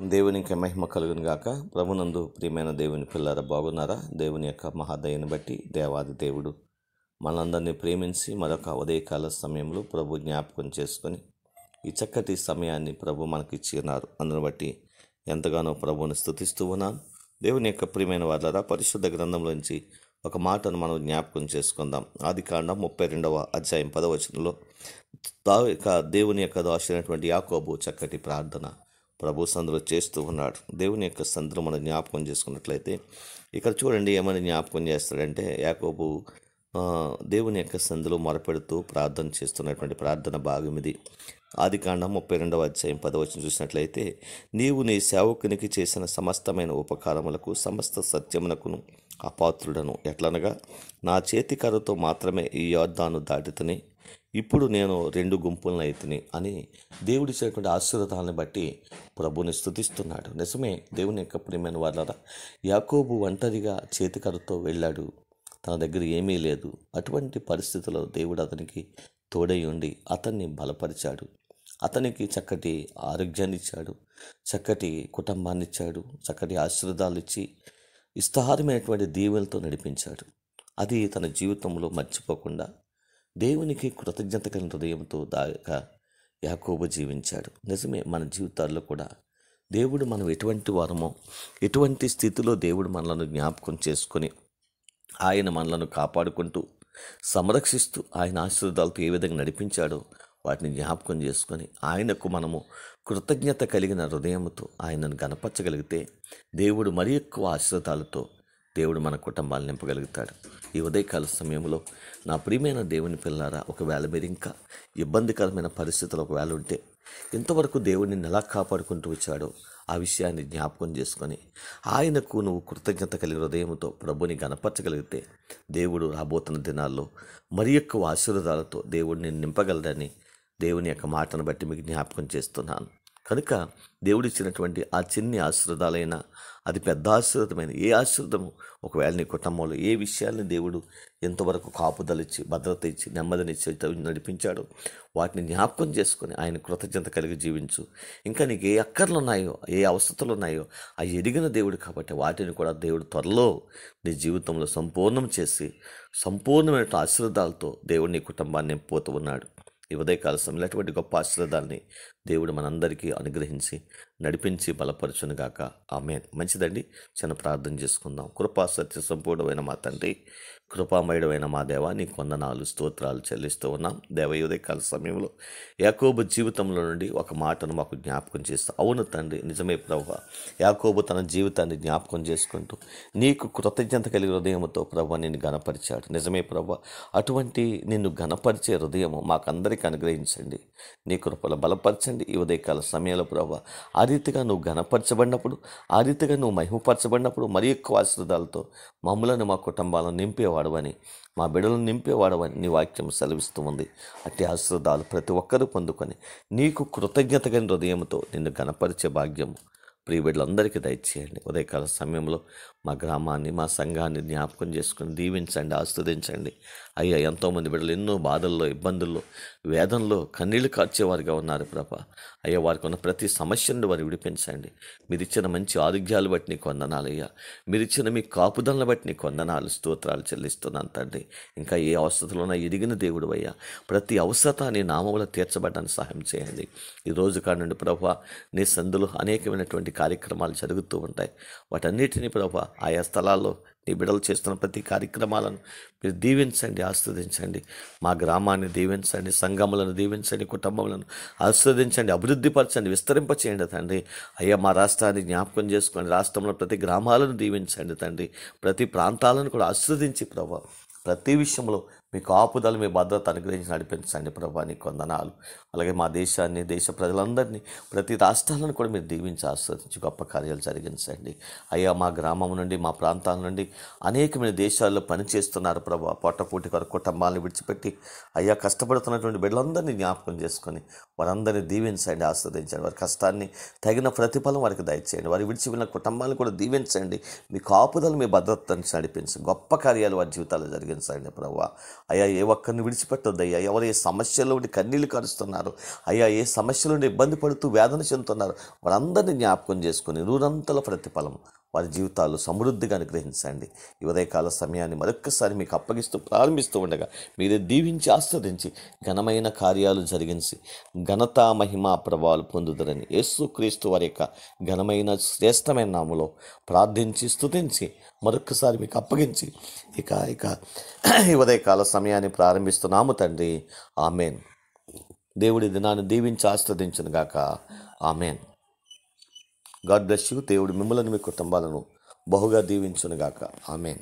దేవునికి మహిమ కలుగును గాక. ప్రభునందు ప్రియమైన దేవుని పిల్లర బాగున్నారా? దేవుని యొక్క మహాదయని బట్టి దేవాది దేవుడు మనందరినీ ప్రేమించి మరొక ఉదయకాల సమయంలో ప్రభు జ్ఞాపకం చేసుకొని ఈ చక్కటి సమయాన్ని ప్రభు మనకిచ్చినారు అందును బట్టి ఎంతగానో ప్రభువుని స్థుతిస్తూ ఉన్నాను. దేవుని యొక్క ప్రియమైన వాళ్ళరా పరిశుద్ధ గ్రంథంలోంచి ఒక మాటను మనం జ్ఞాపకం చేసుకుందాం. ఆది కాండం ముప్పై రెండవ అధ్యాయం పదవచనంలో దా యొక్క దేవుని యొక్క దాసైనటువంటి యాకోబు చక్కటి ప్రార్థన. ప్రభు సందులో చేస్తూ ఉన్నాడు. దేవుని యొక్క సందులు మనం జ్ఞాపకం చేసుకున్నట్లయితే ఇక్కడ చూడండి ఏమని జ్ఞాపకం చేస్తాడంటే యాకోబు దేవుని యొక్క సందులో మొరపెడుతూ ప్రార్థన చేస్తున్నటువంటి ప్రార్థన భాగం ఇది. ఆది కాండం ముప్పై రెండవ అధ్యాయం పదవచనం చూసినట్లయితే నీవు నీ సేవకునికి చేసిన సమస్తమైన ఉపకారములకు సమస్త సత్యమునకును అపాత్రుడను. ఎట్లనగా నా చేతికరతో మాత్రమే ఈ యోద్ధాను దాటితని ఇప్పుడు నేను రెండు గుంపులను అయితిని అని దేవుడిచ్చినటువంటి ఆశీర్వాదాలను బట్టి ప్రభుని స్థుతిస్తున్నాడు నిజమే దేవుని యొక్క ప్రియమైన వాళ్ళరా యాకోబు ఒంటరిగా చేతికరతో వెళ్ళాడు. తన దగ్గర ఏమీ లేదు. అటువంటి పరిస్థితుల్లో దేవుడు అతనికి తోడై ఉండి అతన్ని బలపరిచాడు. అతనికి చక్కటి ఆరోగ్యాన్ని ఇచ్చాడు చక్కటి కుటుంబాన్ని ఇచ్చాడు చక్కటి ఆశీర్వాదాలు ఇచ్చి విస్తారమైనటువంటి దీవెలతో నడిపించాడు. అది తన జీవితంలో మర్చిపోకుండా దేవునికి కృతజ్ఞత కలిగిన హృదయంతో దాకా యాకోబు జీవించాడు. నిజమే మన జీవితాల్లో కూడా దేవుడు మనం ఎటువంటి వారమో ఎటువంటి స్థితిలో దేవుడు మనలను జ్ఞాపకం చేసుకొని ఆయన మనలను కాపాడుకుంటూ సంరక్షిస్తూ ఆయన ఆశీర్వాదాలతో ఏ విధంగా నడిపించాడో వాటిని జ్ఞాపకం చేసుకొని ఆయనకు మనము కృతజ్ఞత కలిగిన హృదయంతో ఆయనను గనపరచగలిగితే దేవుడు మరి ఎక్కువ ఆశీర్వాదాలతో దేవుడు మన కుటుంబాలు నింపగలుగుతాడు. ఈ ఉదయకాల సమయంలో నా ప్రియమైన దేవుని పిల్లారా ఒకవేళ మీరు ఇంకా ఇబ్బందికరమైన పరిస్థితులు ఒకవేళ ఉంటే ఇంతవరకు దేవుడిని ఎలా కాపాడుకుంటూ వచ్చాడో ఆ విషయాన్ని జ్ఞాపకం చేసుకొని ఆయనకు నువ్వు కృతజ్ఞత కలిగిన హృదయంతో ప్రభుని గనపరచగలిగితే దేవుడు రాబోతున్న దినాల్లో మరి ఎక్కువ ఆశీర్వాదాలతో దేవుడిని నింపగలడని దేవుని యొక్క మాటను బట్టి మీకు జ్ఞాపకం చేస్తున్నాను. కనుక దేవుడిచ్చినటువంటి ఆ చిన్ని ఆశీర్వాదాలైనా అది పెద్ద ఆశీర్వాదమైన ఏ ఆశీర్వాదము? ఒకవేళ నీ కుటుంబంలో ఏ విషయాల్ని దేవుడు ఎంతవరకు కాపుదలిచ్చి భద్రత ఇచ్చి నెమ్మదినిచ్చి నడిపించాడో వాటిని జ్ఞాపకం చేసుకొని ఆయన కృతజ్ఞత కలిగి జీవించు. ఇంకా నీకు ఏ అక్కర్లు ఉన్నాయో ఏ అవసరతలు ఉన్నాయో అవి ఎదిగిన దేవుడు కాబట్టి వాటిని కూడా దేవుడు త్వరలో నీ జీవితంలో సంపూర్ణం చేసి సంపూర్ణమైన ఆశీర్వాదాలతో దేవుడు నీ కుటుంబాన్ని నింపుతూ ఉన్నాడు. ఈ ఉదయకాల సమయంలో అటువంటి గొప్ప ఆశీర్వాదాన్ని దేవుడు మనందరికీ అనుగ్రహించి నడిపించి బలపరచునుగాక. ఆమె మంచిదండి. చిన్న ప్రార్థన చేసుకుందాం. కృపా సత్య సంపూర్ణమైన మా తండ్రి కృపామయుడమైన మా దేవా నీ కొందనాలు స్తోత్రాలు చెల్లిస్తూ ఉన్నాం. దేవయోదయ కాల సమయంలో యాకోబు జీవితంలో నుండి ఒక మాటను మాకు జ్ఞాపకం చేస్తూ అవును తండ్రి నిజమే ప్రభు. యాకోబు తన జీవితాన్ని జ్ఞాపకం చేసుకుంటూ నీకు కృతజ్ఞత కలిగి హృదయంతో ప్రభు నిన్ను గణపరిచాడు నిజమే ప్రభు. అటువంటి నిన్ను గణపరిచే హృదయము మాకందరికీ అనుగ్రహించండి. నీ కృపలో బలపరచండి. ఈ ఉదయకాల సమయంలో ప్రభావ ఆ రీతిగా నువ్వు ఘనపరచబడినప్పుడు ఆ రీతిగా నువ్వు మహిమపరచబడినప్పుడు మరి ఎక్కువ ఆశీర్వాదాలతో మమ్మలను మా కుటుంబాలను నింపేవాడవని మా బిడలను నింపేవాడవని నీ వాక్యం సెలవిస్తూ ఉంది. అట్టి ఆశీర్వాదాలు ప్రతి ఒక్కరూ పొందుకొని నీకు కృతజ్ఞత కలిగిన హృదయంతో నిన్ను ఘనపరిచే భాగ్యం ప్రియ బిడ్డలందరికీ దయచేయండి. ఉదయకాల సమయంలో మా గ్రామాన్ని మా సంఘాన్ని జ్ఞాపకం చేసుకుని దీవించండి ఆస్వాదించండి. అయ్యా ఎంతోమంది బిడ్డలు ఎన్నో బాధల్లో ఇబ్బందుల్లో వేదంలో కన్నీళ్ళు కార్చేవారుగా ఉన్నారు ప్రభ. అయ్యా వారికి ఉన్న ప్రతి సమస్యను వారు విడిపించండి. మీరు ఇచ్చిన మంచి ఆరోగ్యాలు బట్టి నీకు వందనాలు అయ్యా. మీరు ఇచ్చిన మీ కాపుదలను బట్టి నీకు వందనాలు స్తోత్రాలు చెల్లిస్తున్నాను తండ్రి. ఇంకా ఏ అవసరతలోనా ఎదిగిన దేవుడు అయ్యా. ప్రతి అవసరత నీ నామములో తీర్చబడ్డానికి సహాయం చేయండి. ఈ రోజు కానుండి ప్రభా నీ సందులో అనేకమైనటువంటి కార్యక్రమాలు జరుగుతూ ఉంటాయి. వాటన్నిటినీ ప్రభా ఆయా స్థలాల్లో నీ బిడలు చేస్తున్న ప్రతి కార్యక్రమాలను మీరు దీవించండి ఆస్వాదించండి. మా గ్రామాన్ని దీవించండి సంఘములను దీవించండి కుటుంబములను ఆస్వాదించండి అభివృద్ధిపరచండి విస్తరింపచేయండి తండ్రి. అయ్యా మా రాష్ట్రాన్ని జ్ఞాపకం చేసుకోండి. రాష్ట్రంలో ప్రతి గ్రామాలను దీవించండి తండ్రి. ప్రతి ప్రాంతాలను కూడా ఆస్వాదించి ప్రభా ప్రతి విషయంలో మీ కాపుదల మీ భద్రత అనుగ్రహించి నడిపించండి ప్రభా నీ కొందనాలు. అలాగే మా దేశాన్ని దేశ ప్రజలందరినీ ప్రతి రాష్ట్రాలను కూడా మీరు దీవించి ఆస్వాదించి గొప్ప కార్యాలు జరిగించండి. అయ్యా మా గ్రామం నుండి మా ప్రాంతాల నుండి అనేకమైన దేశాల్లో పనిచేస్తున్నారు ప్రభా. పొట్టపూటి కొరకు కుటుంబాలను విడిచిపెట్టి అయ్యా కష్టపడుతున్నటువంటి బిడ్డలందరినీ జ్ఞాపకం చేసుకొని వారందరినీ దీవించండి ఆస్వాదించండి వారి కష్టాన్ని తగిన ప్రతిఫలం వారికి దయచేయండి. వారి విడిచి కుటుంబాలను కూడా దీవించండి. మీ కాపుదల మీ భద్రతను నడిపించండి. గొప్ప కార్యాలు వారి జీవితాల్లో జరిగించండి ప్రభా. అయ్యా ఏ ఒక్కరిని విడిచిపెట్టొద్దు అయ్యా ఎవరు ఏ సమస్యలో ఉండి కన్నీళ్ళు కరుస్తున్నారు? అయ్యా ఏ సమస్యలు ఇబ్బంది పడుతూ వేదన చెందుతున్నారు? వారందరినీ జ్ఞాపకం చేసుకుని నూరంతల ప్రతిఫలం. వారి జీవితాలు సమృద్ధిగా అనుగ్రహించండి. ఉదయకాల సమయాన్ని మరొక్కసారి మీకు అప్పగిస్తూ ప్రారంభిస్తూ ఉండగా మీరే దీవించి ఆస్వాదించి ఘనమైన కార్యాలు జరిగించి ఘనత మహిమ ప్రభావాలు పొందుదరని యేసుక్రీస్తు వారి యొక్క ఘనమైన శ్రేష్టమైన నామలో ప్రార్థించి స్థుతించి మరొక్కసారి మీకు అప్పగించి ఇక ఇక ఉదయకాల సమయాన్ని ప్రారంభిస్తున్నాము తండ్రి. ఆమెన్. దేవుడి దినాన్ని దీవించి ఆస్వాదించును గాక. ఆమెన్. God bless you. దేవుడు మిమ్మల్ని మీ కుటుంబాలను బహుగా దీవించునుగాక. ఆమెన్.